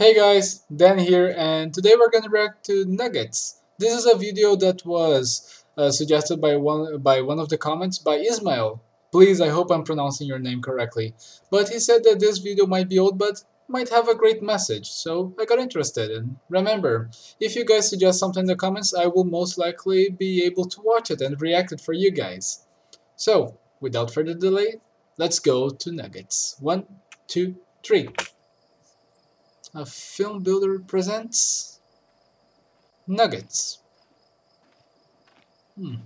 Hey guys, Dan here and today we're to react to Nuggets. This is a video that was uh, suggested by one by one of the comments by Ismail. Please, I hope I'm pronouncing your name correctly. But he said that this video might be old but might have a great message, so I got interested. And remember, if you guys suggest something in the comments, I will most likely be able to watch it and react it for you guys. So, without further delay, let's go to Nuggets. One, two, three. A Filmbilder presents Nuggets. Hmm.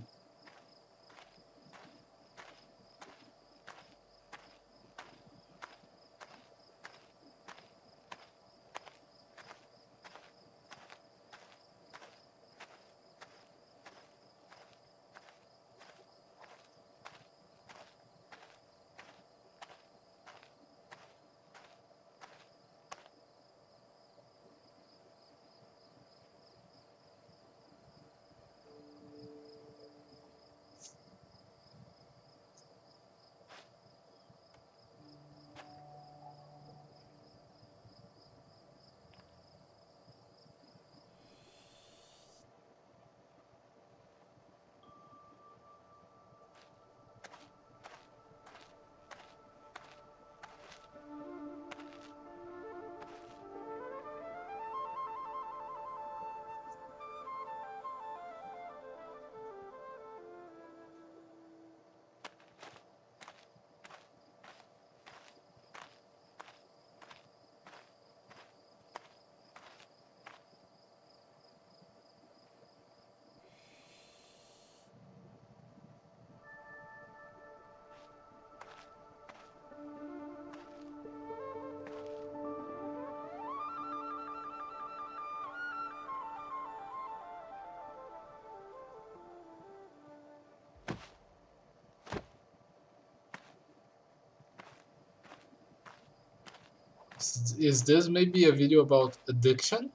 Is this maybe a video about addiction?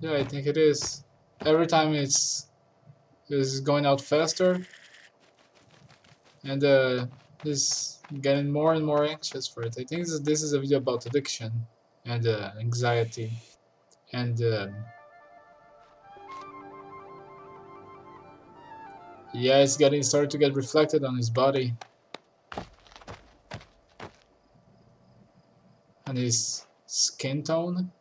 Yeah, I think it is. Every time it's is going out faster and uh, this getting more and more anxious for it. I think this, this is a video about addiction and uh, anxiety and um, yeah, it's getting started to get reflected on his body and his skin tone.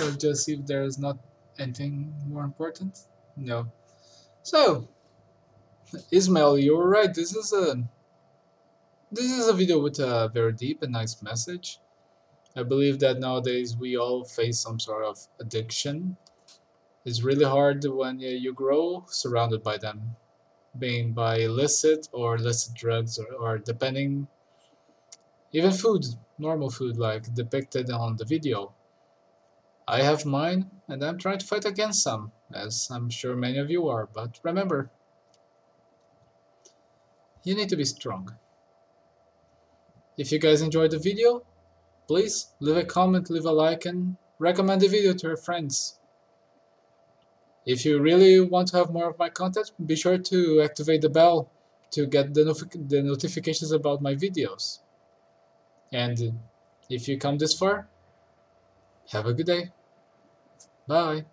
Or just see if there's not anything more important? No. So, Ismail, you were right. This is a this is a video with a very deep and nice message. I believe that nowadays we all face some sort of addiction. It's really hard when you grow surrounded by them, being by illicit or illicit drugs or, or depending even food, normal food like depicted on the video. I have mine and I'm trying to fight against some, as I'm sure many of you are, but remember, you need to be strong. If you guys enjoyed the video, please leave a comment, leave a like and recommend the video to your friends. If you really want to have more of my content, be sure to activate the bell to get the, the notifications about my videos. And if you come this far, have a good day. Bye.